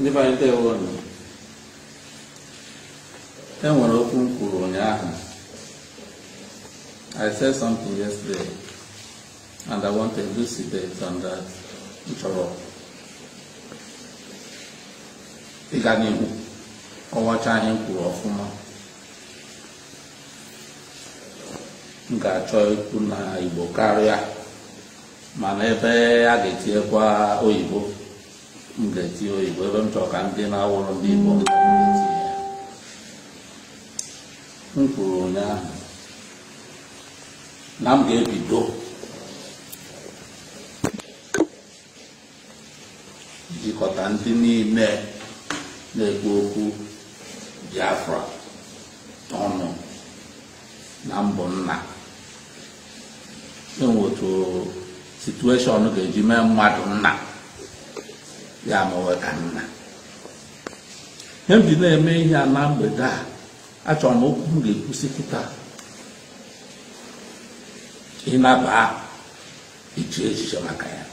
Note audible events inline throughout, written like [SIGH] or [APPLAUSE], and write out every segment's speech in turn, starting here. ndị be anyị ndewo unu e nwere okwu m kwuru ụnyaahụ I said something yesterday and I want to elucidate on that chọrọ ịga n'ihu ọwacha anyị kwuru ọfụma m ga-achọ ikwu na Igbo karịa mana ebe a ga-etinyekwa oyibo ndetu bụ ebe m chọka ndị na-awụrụ ndị igbo m kwuru ụnyaahụ na m ga-ebido jikọta ndị niile na ekpo okwu Biafra ọnụ na mbụ nna enwetụ situeshọn ga-eji mee mmadụ nna ya ma ka nna ihe m ji na-eme ihe a na mgbede a achọrọ m okwu m ga-ekwusi kịta ịnaba iche echiche maka ya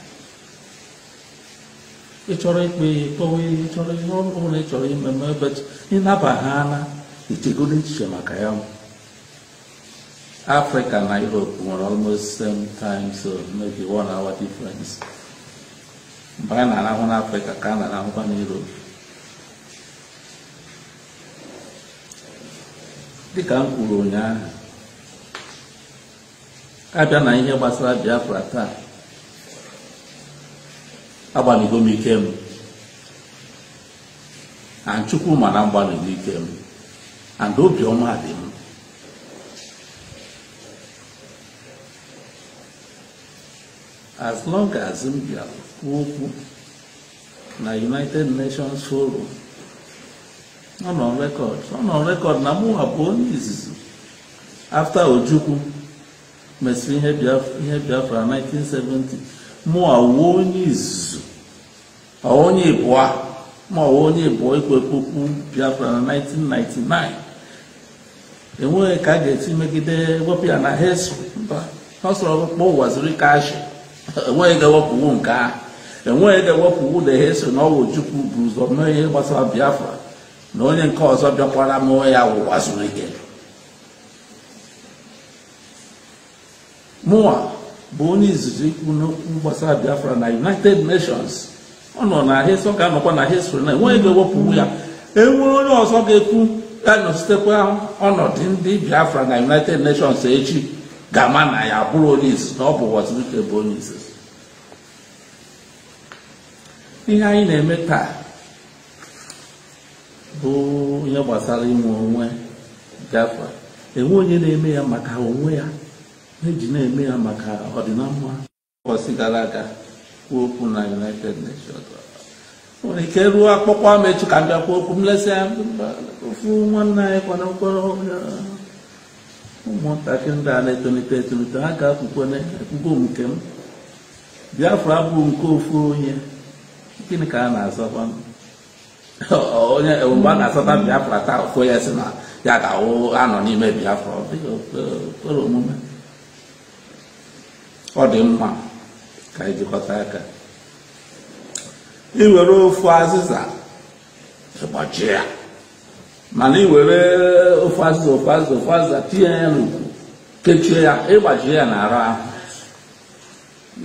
ịchọrọ ikpe ịtọwe ịchọrọ ihe ọrụ ụlọ ịchọrọ ime ma ebe ịnaba ha na ichegoro echiche maka ya Africa na Europe nwere almost same time so maybe one hour difference mgbe a na-arahụ n'afrịka ka a na-arahụkwa n'Europe dịka m kwuru ụnyaahụ abịa na ihe gbasara Biafra taa agbaligo m ike m na Chukwu mana mgbaligo ike m and obiọma dị m as long as m ga okwu na united nations forum nọ nọ rekọd na mụnwa bụ onye izizi afta ojukwu mesịrị ihe biafra 1970 mụnwa wuo onye izizi onye ịbụa maọwa onye ịbụọ biafra na 1999 enweghị ka a ga-eti megide wepụ ya na hesri mba ọ sọrọ ọkpụkpọ ụwa enweghị ga-ewepụwu nke a enweghị ga-ewepụwu na ihe so na ọwụ Chukwu bụ ụzọ mee ihe gbasara Biafra na onye nke ọzọ bịakwara mụọ ya ụwa zuru ike mụwa bụ onye izizi ikwu n'okwu gbasara Biafra na United Nations ọ nọ na hịsọ ga-anọkwa na hịstrị na enweghị ga-ewepụwu ya enwere onye ọzọ ga-ekwu ya nọsitewa ọnọdụ ndị Biafra na United Nations echi gama na ya bụrụ onye izizi na ọ bụ Wazirike bụ onye izizi ihe anyị na-eme taa bụ ihe gbasara inwe onwe gafe enwe onye na-eme ya maka onwe ya na eji na-eme ya maka ọdịnamma ụbọchị gara aga kwuo okwu na United Nations nwere ike ruo akpọkpọ m m bịakwa okwu m ya ofu nwanne anyị ụmụntakịrị ndị a na-etolite aka ha ga-akwụkwọ nke m biafra abụghị nke ofu onye gịnị ka a na-azọkwa [LAUGHS] onye mgbe e, na-azọta biafra taa ofu onye si na ya ga-awụ anọ n'ime biafra ọ omume ọ dị mma ka ejikọta aka iwere ofu azịza ya mana iwere ofe azịza ofe azịza ofe azịza tinye ya na kechie ya ịgbachie ya n'ara ahụ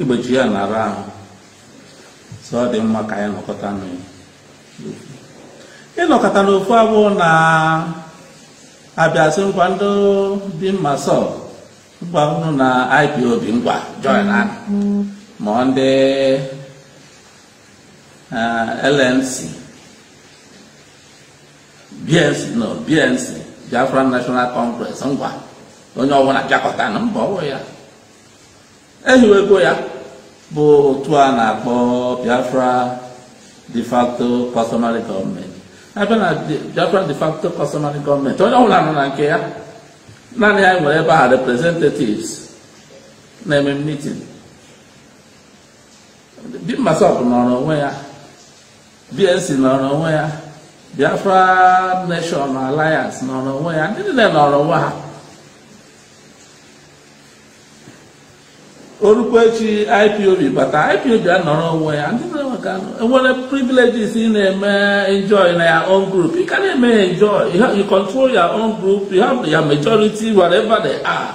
igbochi ya n'ara ahụ so ọ dị mma ka anyị nọkọta ịnọkọta n'ofu abụọ na abịasị ngwa ndị dị mma sọ ngwa ụnụ na ipob ngwa joinan ma ọ ndị eh, lmc BNC no BNC Biafra National Congress ngwa onye ọbụla bịakọta na mba ọwụ ya ehiwego ya bụ otu a na-akpọ Biafra de facto customary gọọmenti abịa na Biafra de facto customary onye ọbụla nọ na nke ya naanị ya nwere ebe a representatives na-eme meeting Dimmasop nọrọ onwe ya BNC nọrọ onwe ya Biafra Nation Alliance nọrọ onwe ya ndị niile nọrọ onwe ha orukwa echi IPOB bata IPOB nọrọ onwe ya ndị niile maka enwere privileges ị na-eme enjoy na ya own group ị ka eme enjoy you control your own group you have your majority whatever they are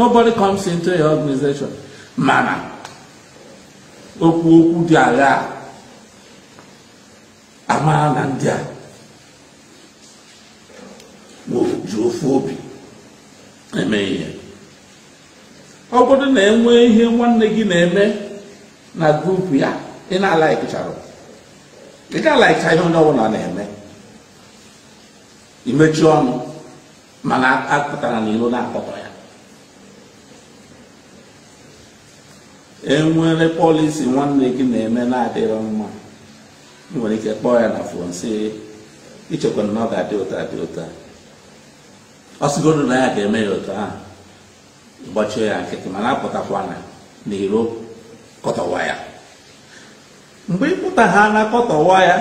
nobody comes into your organization mana okwu okwu dị agha amaa na ndị a ji ofu obi eme ihe ọ bụrụ na enwee ihe nwanne gị na-eme na grupu ya ị na-alaịkịchara ị ga-alaịkịcha ihe onye ọbụla na-eme imechi ọnụ mana apụtara na ilo na-akpọtọ ya enwere polisi nwanne gị na-eme na-adịrọ mma ị nwere ike kpọọ ya na fon si ichekwa na ọ ga-adị ụta adị ụta ọ sịgoro na ya ga-eme ya otu ahụ gbachie ya nkịtị mana apụtakwa na n'iro kọtọwa ya mgbe ịpụta ha na kọtọwa ya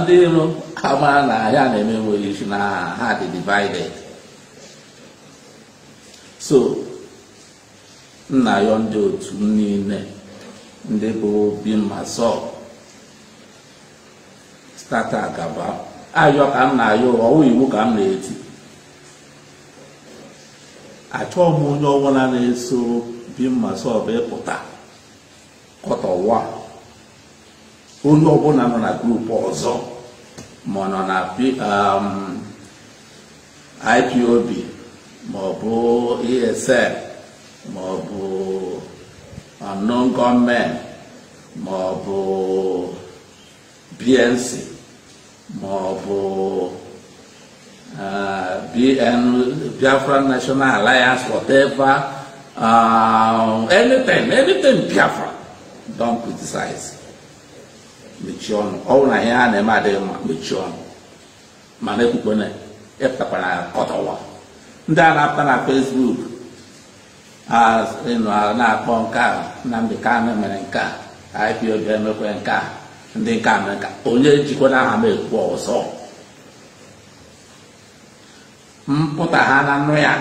ndị iro ha mara na ahịa na-eme nwere isi na ha dị divided so nna ya ndị otu niile ndị bụ mma sọl stata agaba ayọ ka m na-ayọ ụra ọwụ iwu ka m na-eti achọghị m onye ọbụla na-eso bi mmasọbụ ịpụta kọtọwa onye ọbụla nọ na grupu ọzọ ma ọ nọ na um, IPOB ma ọ bụ esf ma ọ bụ unknown um, gọọmenti ma ọ bụ BNC ma ọ bụ e, BN Biafran National Alliance whatever e, Biafra don criticize mechie ọnụ na ihe a na-eme adịghị mechie ọnụ mana na e ndị a na-apụta na Facebook na-akpọ nke a Nnamdi Kanu mere nke a emekwe nke ndị nke amerịka onye njikwa na aha m ekwu ọzọ mpụta ha na nụ ya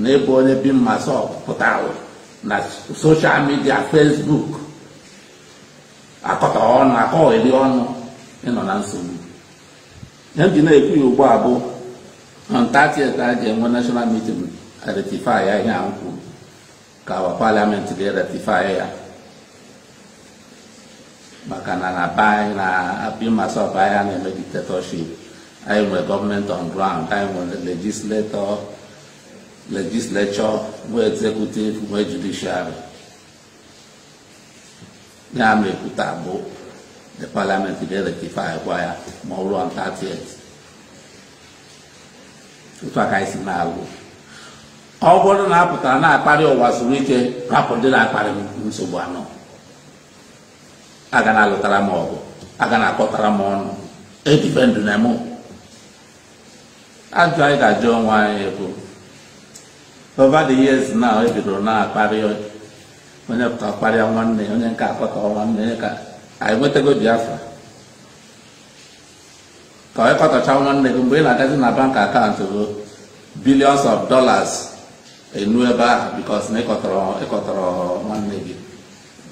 na ịbụ onye bi mmasị ahụ na soshal midia fesbuk akọta ọnụ akọ eri ọnụ ịnọ na nsogbu ihe na-ekwu ya ugbu a bụ ntatet a ji enwe nashonal mitin retifi ya ihe ahụ kwuru ka awa paliamenti ga-eretifi ya maka na na be anyị na-apụ ịmasọbụ anyị na-eme diktatọship anyị nwere gọọmenti on ground anyị nwere legislatọ legislechọ nwee exekutiv nwee judishiarị ya mepụta bụ the parliament ga-elekifai gwa ya ma ọ rụọ on 30th otu aka anyị si na-alụ ọ bụrụ na apụtara na-akparị ụwa zuru ike rapụ ndị na-akparị nsogbu anọ aga na-alụtara m ọgụ aga na-akọtara m ọnụ edifendụ na mụ ajụ anyị ga-ajụ ọnwa anyị bụ over the years now e bidoro na-akparị onye pụta kparịa nwanne onye nke akọta nwanne ka anyị nwetago biafra ka onye kọtacha nwanne gị mgbe ị na-agazi na bank akaụntụ gị billions of dollars enu ebe because na nwanne gị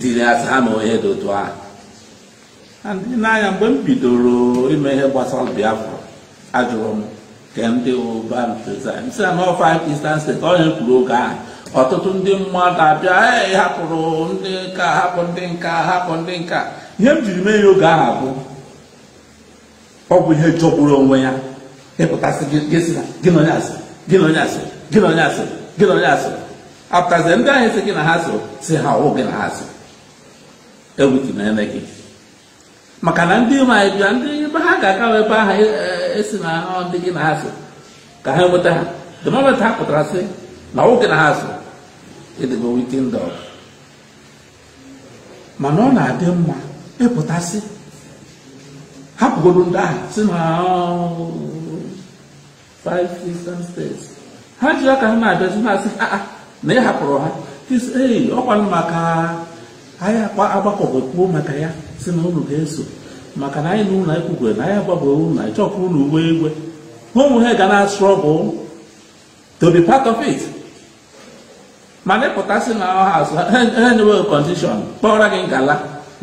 dịgasị ha ma onye dị otu ahụ n'anya mgbe m bidoro ime ihe gbasara biafra ajụrụ m ke ndị ụba m si na n'ọfa Eastern steeti onye kwuru oge ahụ ọtụtụ ndị mmadụ abịa hapụrụ ndị nka hapụ ndị nka hapụ ndị nka ihe m jiri mee ya oge ahụ bụ ọ bụ ihe jọgburu onwe ya ịpụtasị gị na onye asịrị gị na onye asịrị gị na onye asịrị gị na onye asịrị apụtazi ndị ahụ sị gị na ha sịrị si ha ọwụ gị na ha sịrị egwu na-eme gị maka na ndị ụmụ anyị bịa ndị ebe ha ga-aga ebe ahụ esi na ndị gị na ha so ka ha nweta ha the moment ha pụtara sị na nwoke na ha so ịdịgo witi dog mana ọ na-adị mma ịpụtasị hapụgoro ndị ahụ si na five eastern states ha ji aka ha na-abịazi na-asị na ị hapụrụ ha ọkwa maka anyị agbakọbụkpụ maka ya si na unu ga-eso maka na anyị na ụlọ ekwugwere na anyị agbagboro ụlọ anyị unu uwe egwe ha ha ga na strọgụl to be part of it mana ịpụtasị na ha enyeweghị kọndishọn kpọra gị ngala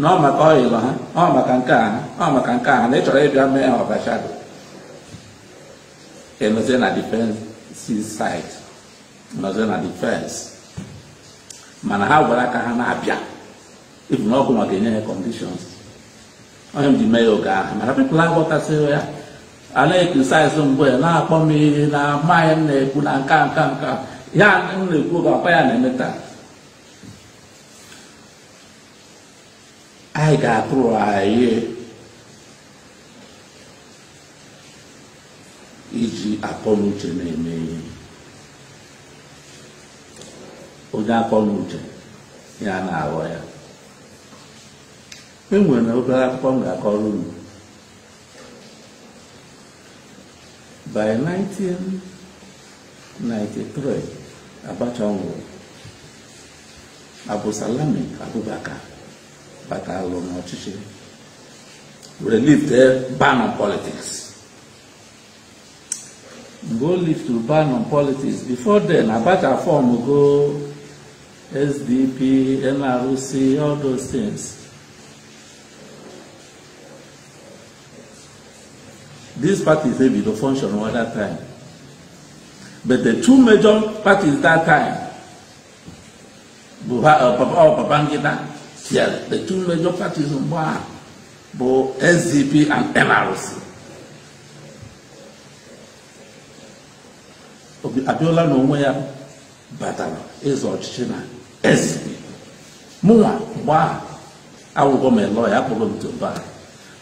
na ọ maka ọyịlọ ha ọ maka nke a ọ maka nke a na ịchọrọ ịbịa mee ha ọbachado enozie na defensi side enozie na defensi mana ha gwara aka ha na-abịa efu na ọkụ maka enye ha kọndishọn onye m ji mee ya oge ahụ mana pepụl ya a na-ekrisaịsị mgbe na-akpọ m ihe na amaghị m na-ekwu na nka nka nka ya na-ekwu oge akwa ya na-eme taa anyị ga-atụrụ anyị iji akpọ akọnuche na-eme ihe onye akọnuche ya na-aghọ ya enwere obere akụkọ m ga-akọrọ unu by 1993 abacha nwụrụ abubakar abụbaka alụ n'ọchịchị were lift ban on politics go live to ban on politics before then abacha fọm go SDP NRC all those things This parties maybe don't function at that time. But the two major parties that time, Buha, uh, Papa, or Babangida, yeah, the two major parties were both SDP and NRC. Abiola n'onwe ya batara ịzụ ọchịchị na SDP. Mụnwa mgbe ahụ awụghọ m lọya akpọrọ m Dubai.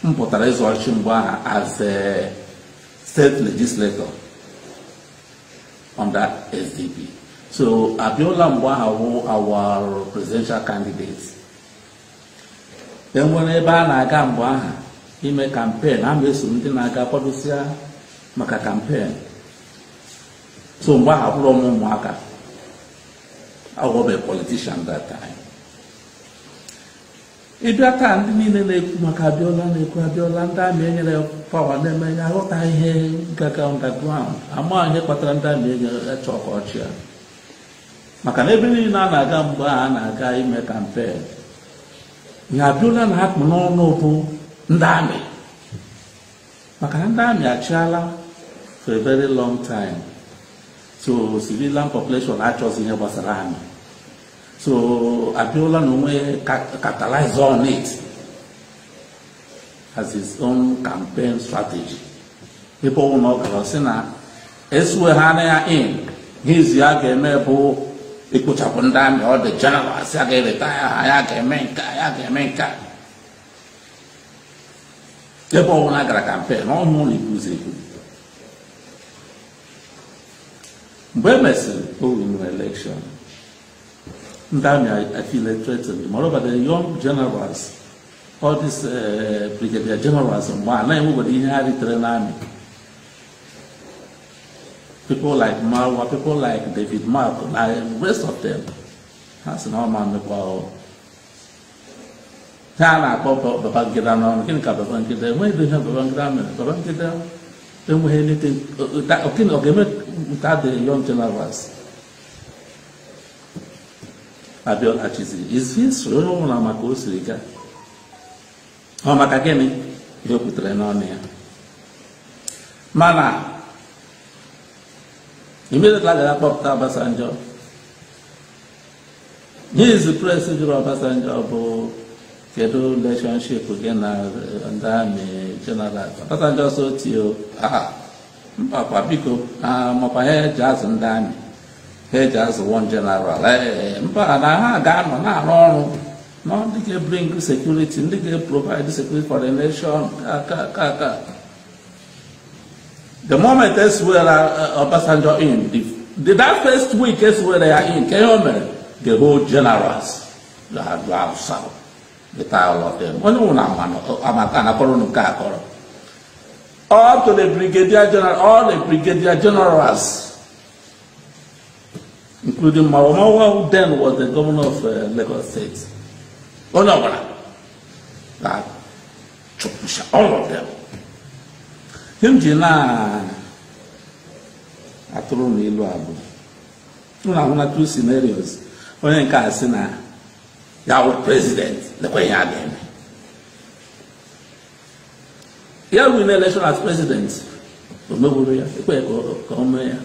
m pụtara ọchị mgbe ahụ as a state legislator under SDP so abịala mgbe ahụ our presidential candidate enwere ebe a na-aga mgbe ahụ ime kampen a na-eso ndị na-aga kwadosia maka kampen so mgbe ahụ abụrụ m ụmụaka I was time. ịbịa taa ndị niile na-ekwu maka abịọla na-ekwu abịọla ndị amị enyere pawa na-eme ya aghọta ihe gaga underground ama ihe kpatara ndị amị enyere ya chọka ọchị maka na ebe niile a na-aga mgbe a na-aga ime kampen ya abịọla na-akpụ n'ọnụ bụ ndị amị maka na ndị amị achịala for a very long time so civilian population achọzi ihe gbasara amị so Abiola na onwe capitalize on it as his own campaign strategy ebe ọnwụ na ọ gara sị na esuwe ha na ya in ha izu ya ga-eme bụ ikpochapụ ndị amị ọ dị general asị a ga-ereta ya ha ya ga-eme nke ya ga-eme nke ebe ọbụla gara kampen ọmụ na ibuzi ibu mgbe e mesịrị o That I, I feel threatened. Moreover, the young generals, all these uh, brigadier generals, people like Marwa, people like David Mark, and the rest of them, that's normal. Well, cha là có babangida nó cái cả the mới đưa ra They mà babangida tôi muốn hết đi từ đã ở cái ở cái mới ta để yom chân là vas a bịaghachiziri izi onye ọbụla maka osiri gaa ọ maka gịnị ihe o n'ọnụ ya mana immediately gara kpọpụta Obasanjo n'izu pres jụrụ Obasanjo bụ kedu leshonship gị na ndị amị jeneral Obasanjo so tio mba kwa biko amakwa ya eji azụ ndị amị agents one general mpaghara ha ga-anọ na-arụ ọrụ na ndị ga-ebring sekuriti ndị ga-eprovide security for the nation aka aka the moment esiwere passenger uh, in the that first week esiwere ya in ka ihe o the whole generals ga-adụ south the tile of them onye nwụrụ amaka na-akọrọ nke akọrọ all to the brigadier general all the brigadier generals including Maromawa, who then was the governor of uh, Lagos State, Onawara, that Chukwusha, all of them. Him jina atụrụ na ilu abụ ụnụ ahụ na two scenarios One nke a sị na ya president lekwa ihe a ga-eme ya win election as president o megburu ya ekwe ka o mee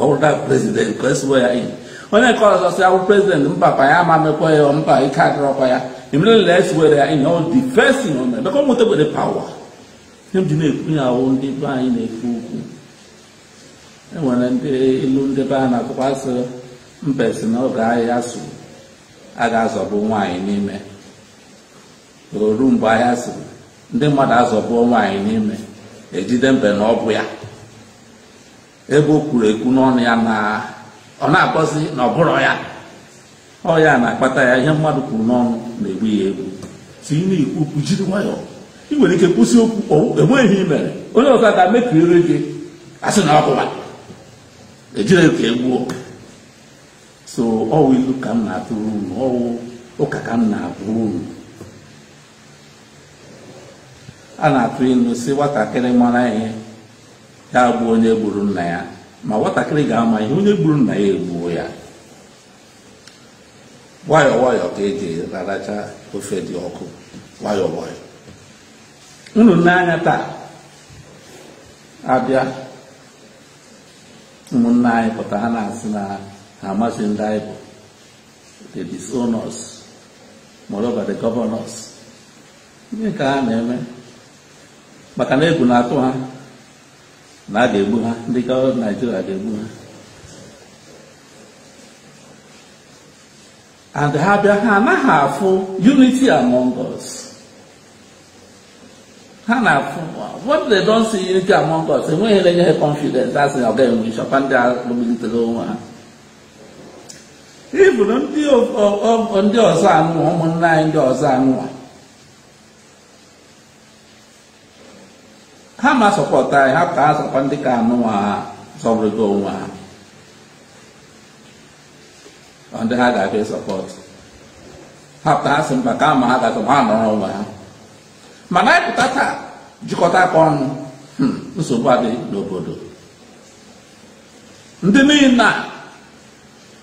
ọwụda prezident ka esiwo ya iyi onye nke ọzọ si awụ prezident mba papa ya ama mekwa ya mba ike adịrọkwa ya emerela esiwere ya iyi ọ dị fesi na ome ọ nweta were pawa ihe m ji na-ekwu ya awụ ndị be anyị na-ekwu okwu enwere ndị ilu ndị be a na-atụkwasị mba na oge ahịa so a ga-azọbụ nwaanyị n'ime ruo mgbe ahịa siri ndị mmadụ azọbụ nwaanyị n'ime ejide mbe na ọbụ ya ebe o kwuru ekwu n'ọnụ ya na ọ na-akọzi na ọ ya ọ ya na-akpata ya ihe mmadụ kwuru n'ọnụ na-egbu ya egbu ikwu jiri nwayọọ ị nwere ike kwụsị okwu enweghị ihe mere onye ọzọ ga mekiri gị asị na ọbụla ejiri ka egbuo so ọwụ ilu ka m na-atụrụ unu ọwụ ụka ka m na-abụrụ unu a na-atụ ilu si nwatakịrị mara ihe ya gbuo onye gburu nna ya ma nwatakịrị ga-ama ihe onye gburu nna ya egbuo ya nwayọ nwayọ ka eji raracha ofe dị ọkụ nwayọọ nwayọọ unu n'anya taa abịa ụmụnna anyị pụta ha na-asị na ha amasị ndị anyị bụ the disowners moreover the governors ihe ka ha na-eme maka na egwu na-atụ ha na a ga-egbu ha ndị ka Naijiria ga-egbu ha and ha bịa ha anaghị afụ unity among us ha na-afụ what they don't see unity among us enweghị na-enye ha confidence asị ọ ga-enwe chọkwa ndị agụmilitere onwe ha ịbụrụ ndị ọzọ anụwa ụmụnne anyị ndị ọzọ anụwa ha ma sọpọta anyị hapụta ha ndị ka ha onwe ha ndị ha ga-abịa sọpọt hapụta ha si mba ka ma ha ga ma ha ha mana anyị pụta taa jikọta aka ọnụ hmm, nsogbu adị n'obodo ndị niile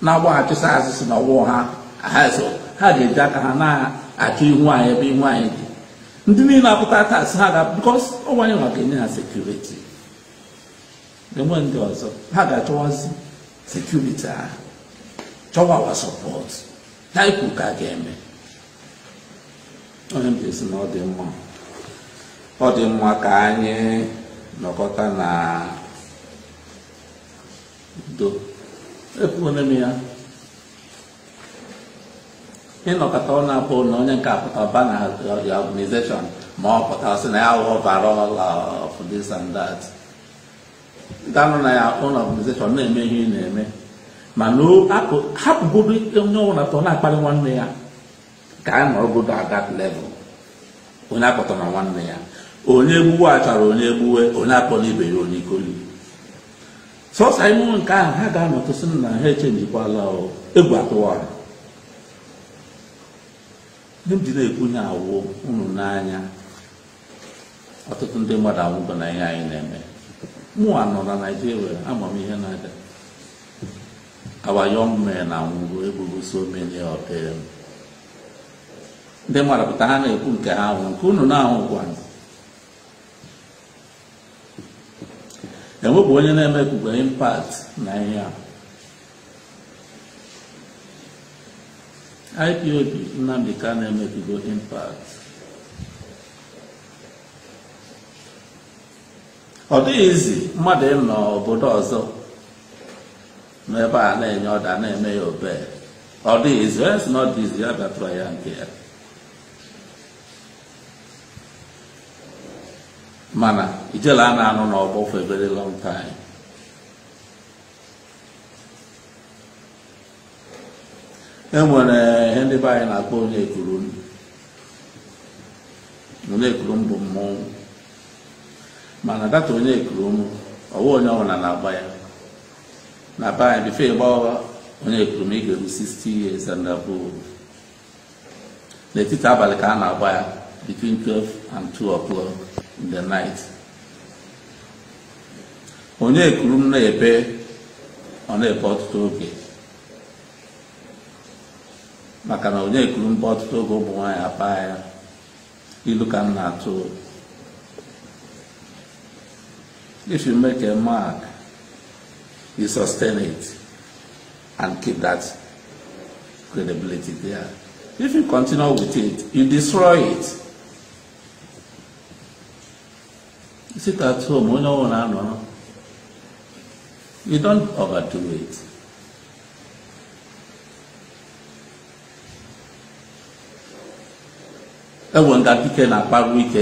na-agbaghachisi ha ga-eji aka ha na ihu ebe ihu ndị niile apụta taa sị ha ga-apụ because ụwa ga-enye ha sekuriti enwe ndị ọzọ ha ga-achọwazi sekuriti ahụ chọwa wa sọpọt taịpụ ka ga-eme onye m ga-esi na ọ dị mma ọ dị mma ka anyị nọkọta na udo ekwuone m ya ịnọkọta na abụ na onye uh, nke apụtaba na the organization ma ọ pụta sị na ya wụ overall of this and that danụ na ya ụlọ organization na-eme ihe ị na-eme mana hapụgodo onye ọbụla tọ na akpali nwanne ya ka a nọrọgodo at that level onye akpọtọ na nwanne ya onye egbuwe achara onye egbuwe onye akpọ ibe ya onye ikoli sọsọ imenwe nke ahụ ha ga-anọtụsị na ha echenjikwala egwu atụwa ha ndị m ji na-ekwu ihe awụ unu n'anya ọtụtụ ndị mmadụ anwụgo na ihe anyị na-eme mụwa nọ na naijiria ama ihe na-aga our men anwụgo egbugo so many of ndị mmadụ pụta ha na-ekwu nke ha nwụrụ nke unu na-ahụkwa enwebụ onye na-emekwubeghị impact na ihe a IPOB Nnamdi Kanu emebigo impact ọ dịghịzi mmadụ ịnọ obodo ọzọ n'ebe a na-enye ọda na-eme ya obee ọ dịghịzi esi izi ya batụrụ ya nke ya mana ijele a na-anụ n'ọgbọ for a long time enwere ndị be anyị na-akpọ onye ekuru m bụ mmọnwụ mana data onye ekuru m ọwa onye ọbụla na-agba ya na be anyị bife ịgba onye ekuru m ị ga 60 years and above n'etiti abalị ka a na-agba ya between 12 and 2 o'clock in the night onye ekuru m na-ebe ọ na-ebe ọtụtụ oge maka na onye ekuru mba ọtụtụ oge ụmụ nwaanyị apa ya ilu ka m na-atụ if you make a mark you sustain it and keep that credibility there if you continue with it you destroy it sit at home onye ọbụla anọ you don't overdo it. enwe nga dike na-akparu ike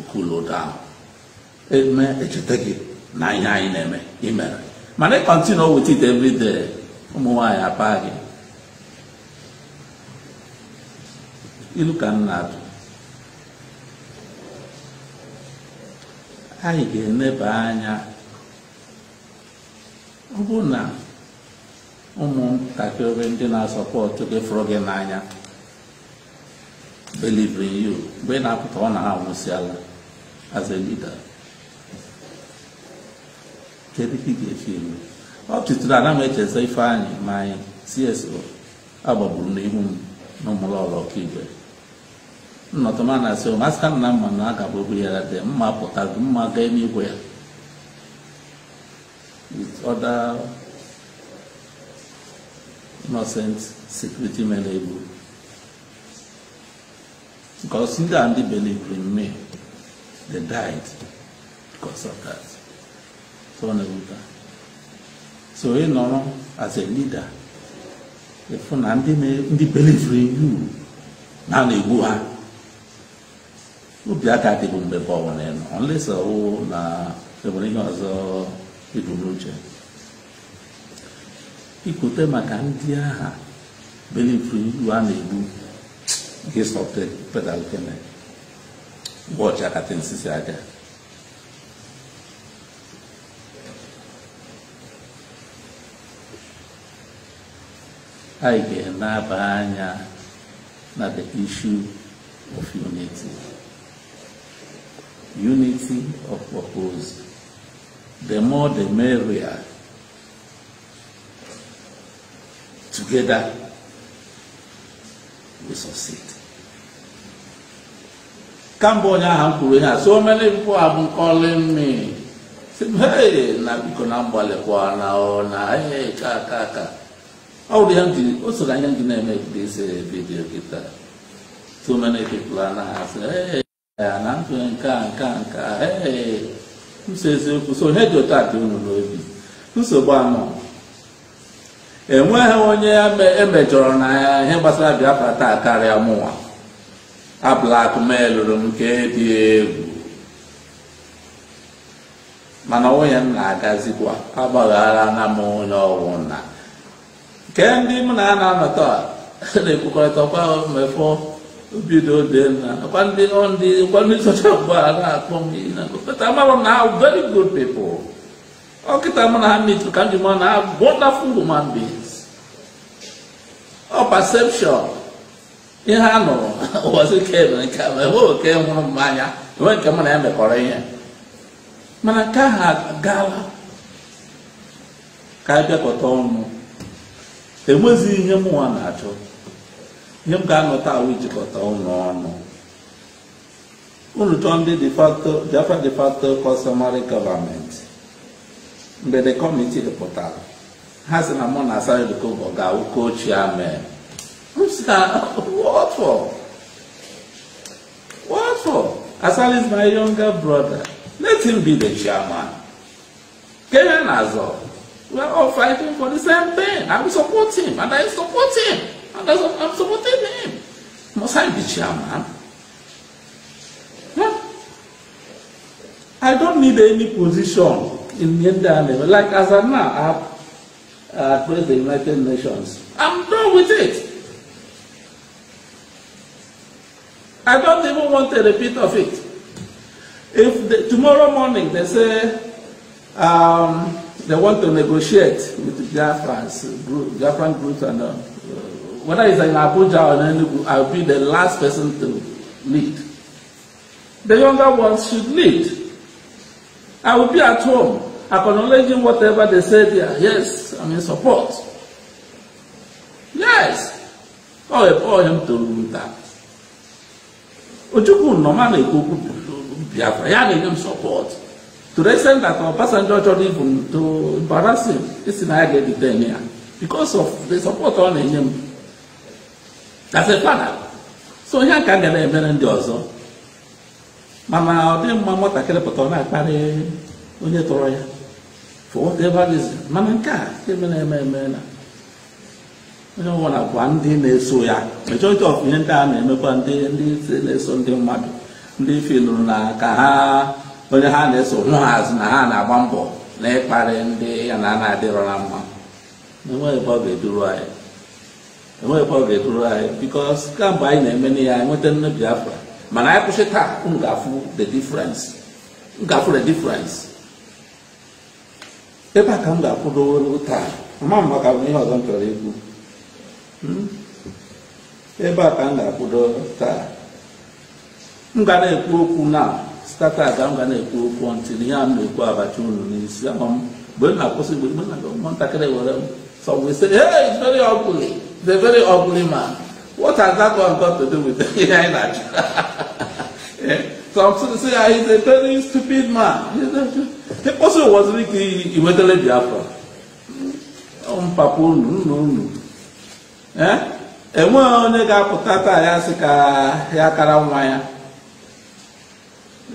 okuludo ahụ e e eme echeta gị na ihe anyị na-eme imere mana ịkọntinu with it every day ụmụ nwanyị akpa gị ilu ka nna atụ anyị ga-eneba anya ọ bụ na ụmụntakịrị ndị na-asọpọtụ gị fụrụ gị n'anya believe in you mgbe ị na-apụta ọ na ha anwụsịala as a leader kedu ka ị ga-efe eme ọ pụtụtụrụ ana m echeza ifeanyị ma anyị CSO agbagburu n'ihu m na ụmụlọọrụ ọkaibe nnọtụma na-asị masịka nna mma na agagburu ya dị mma pụtago mma gaa n'igwe ya with other innocent security men able Because ndị a ndị believe in me, they died because of that. So na-ewuta. So ị nọrọ as a leader, ịfụ na ndị ndị believe in you na na-egbu ha. Obi aka adịbụ mgbe ka ọnwụ na ịnọ, e unless ọwụ na enwere ihe ọzọ ibu n'uche. Ikwute maka ndị agha belivri iwu a na-egbu qui est sorti peut aller mais voici à quatre ans c'est là aïe na banya na the issue of unity unity of purpose the more the merrier together to succeed kamgbe onye ahụ kwuru ihe so many people have been calling me na biko na mgbalịkwa na na ihe ka ka ka ọ bụ ya o so na ihe na-eme this video gịta so many people anaghị asị na ndụ nke nka hey a nke a nso eziokwu so dị n'obi nsogbu anọ enweghị onye emejọrọ e na ihe gbasara biafra taa karịa mụnwa blackmail m nke dị egwu mana onye m na-agazikwa agbaghara na m onye ọwụ nna nke ndị m na a na-anọta na-ekwukọrịtakwa mefọ bido denna kwa ndị socha ugbu a na-akpọ m na very good people ọkịta mụ na ha mitụrụ ka m ji mara na ha wonderful human beings ọ perception ihe a nụrụ ụbọchị ke mere nke enweghị oke hụrụ mmanya enwe nke mụ na ya mekọrọ ihe mana nke ahụ agaala ka a bịakọta ọnụ enwezighị ihe mụnwa na-achọ ihe m ga-anọta ahụ ijikọta ọnụ ọnụ unu chọọ ndị dị facto Biafra de facto customary government mgbe the community pụtara ha sị na mụ na asaridokoko ga ụka ochie amee what for what for asari is my younger brother let him be the chairman Kenya, na azọ we are all fighting for the same thing i will support him and i support him and i am supporting him must i be chairman. Huh? I don't need any position in Yendame, like as I now, I have uh, prayed the United Nations. I'm done with it. I don't even want a repeat of it. If the, tomorrow morning they say um, they want to negotiate with Biafrans, group, Biafran groups and uh, whether it's in Abuja or Enugu, I'll be the last person to lead. The younger ones should lead. I will be at home acknowledging whatever they say there. Yes, I mean support. Yes. oh, all I am told with that. Ojukwu normally go Biafra. Yeah, they give support. To the extent that our passenger tried even to embarrass him, this is not get the here. Because of the support on him. That's a father. So here can get a better than the other. mana ọ dịghị mma nwatakịrị pụta ọ na-akparị onye tọrọ ya mana nke a ebe na-eme eme na onye ọnwụ nakwa ndị na-eso ya majority of ihe ndị a na-emekwa ndị ndị na-eso ndị mmadụ ndị filụrụ na ka ha onye ha na-eso hụ ha azụ na ha na-agba mbọ na ịkparị ndị ya na a na-adịrọ na mma enweghị ebe ọ anyị enweghị ebe ọ anyị because kamgbe anyị na-eme na ya enweta nne Biafra mana anyị kwụsị taa m ga-afụ the difference m ga-afụ the difference ebe a ka hmm? m ga-akwụdo taa ama m maka ihe ọzọ m chọrọ ikwu ebe a ka m ga-akwụdo taa m ga na-ekwu okwu na stata aga m ga na-ekwu okwu ntị ihe a m na-ekwu abacha unu n'isi ama m mgbe m na-akwụsị mgbe ntakịrị were m sọ wee sị hey very ugly the very ugly man What has that one got to do with the United? yeah. Some students say, ah, he's a very stupid man. The person was really iwetele Biafra. Oh, Mpapa unu, unu, unu. Eh? enwe onye ga-apụta ya sị ka ya kara nwa ya.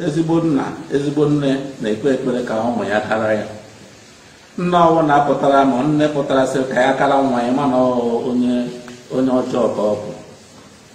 Ezigbo nna, ezigbo nne na-ekpe ekpere ka ụmụ ya kara ya. Nna ọwụ na-apụtara ma nne pụtara sị ka ya kara nwa ya mana onye onye ọjọọ ka ọ bụ.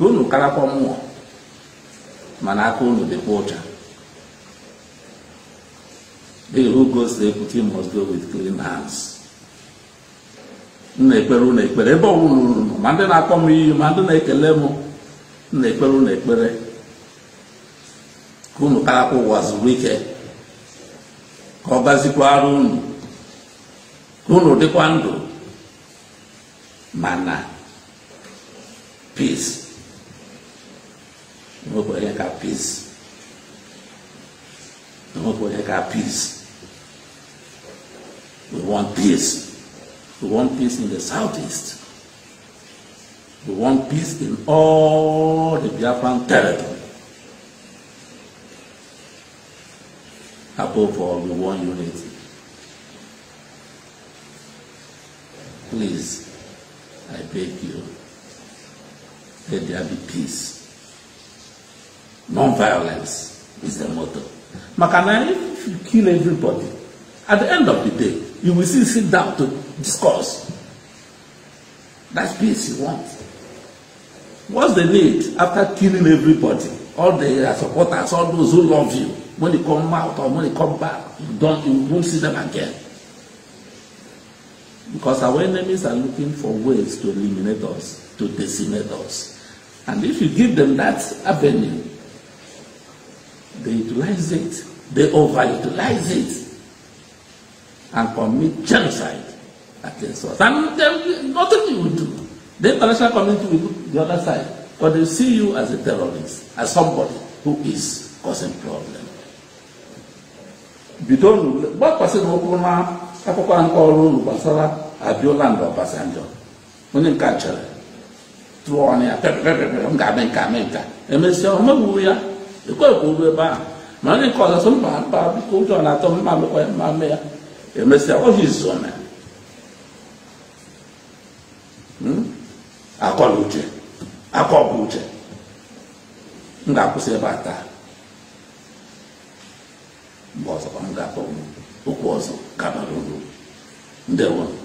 ka unu karakwa mmụọ mana aka unu dịkwa ụcha the who goes to equity must go with clean hands nna ekpere unu ekpere ebe ọbụla unu nọ ma ndị na-akpọ m iyi ma ndị na-ekele m nna ekpere unu ekpere ka unu karakwa ụwa zuru ike ka ọ arụ unu ka unu dịkwa ndụ mana peace Nobody can peace. Nobody can peace. We want peace. We want peace in the southeast. We want peace in all the Biafran territory. Above all, we want unity. Please, I beg you, let there be peace. Non-violence is the motto. Makana, if you kill everybody, at the end of the day, you will still sit down to discuss. That's peace you want. What's the need after killing everybody? All the supporters, all those who love you, when they come out or when they come back, you don't, you won't see them again. Because our enemies are looking for ways to eliminate us, to decimate us. And if you give them that avenue, They utilize it, they overutilize it, and commit genocide against us. And there, nothing you do. The international community will look the other side, but they see you as a terrorist, as somebody who is causing problem. Bidonu, gbakwasị n'okwu na akwụkwọ nke ọrụ unu gbasara Abiola na Obasanjo, onye nka chere, tụọ ọnụ ya pepepepepere, m ga-ame nke ame nka, emesịa o megbuo ya ekwe ka o a ebe ahụ ma ndị nke ọzọ mba mba biko ụjọ na-atọ mma mekwa ya mma mee ya emesịa ọhịz akọla uche akọ bụ uche m ga-akwụsị ebe a taa mgbe ọzọ m ga-akpọ ọzọ kabara uru